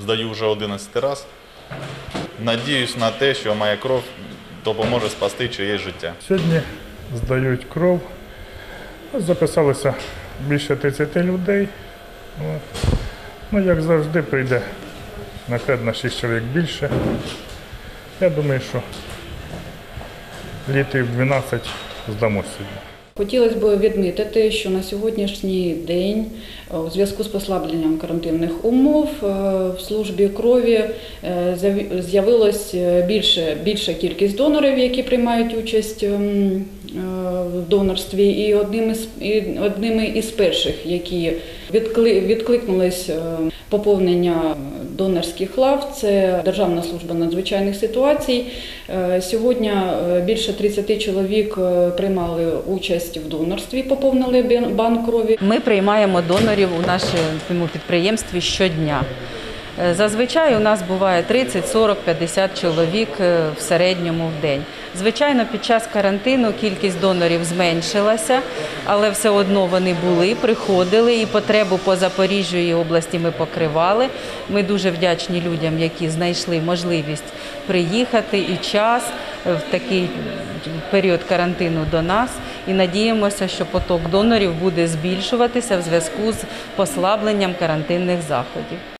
здаю вже 11 раз. Надіюсь на те, що моя кров допоможе спасти чиєсь життя. Сьогодні здають кров. Записалося більше 30 людей. Ну, як завжди, прийде наклад на 6 чоловік більше. Я думаю, що літрів 12 здамо сьогодні. Хотілося б відмітити, що на сьогоднішній день е, у зв'язку з послабленням карантинних умов е, в службі крові е, з'яв- з'явилось е, більше, більша кількість донорів, які приймають участь ем, в донорстві. І одним із, і одними із перших, які відкли, відкликнулись поповнення донорських лав, це Державна служба надзвичайних ситуацій. Сьогодні більше 30 чоловік приймали участь в донорстві, поповнили банк крові. Ми приймаємо донорів у нашому підприємстві щодня. Е, Зазвичай у нас буває 30, 40, 50 чоловік е, в середньому в день. Звичайно, під час карантину кількість донорів зменшилася, але все одно вони були, приходили і потребу по Запоріжжю і області ми покривали. Ми дуже вдячні людям, які знайшли можливість приїхати і час е, в такий період карантину до нас. І надіємося, що поток донорів буде збільшуватися в зв'язку з послабленням карантинних заходів.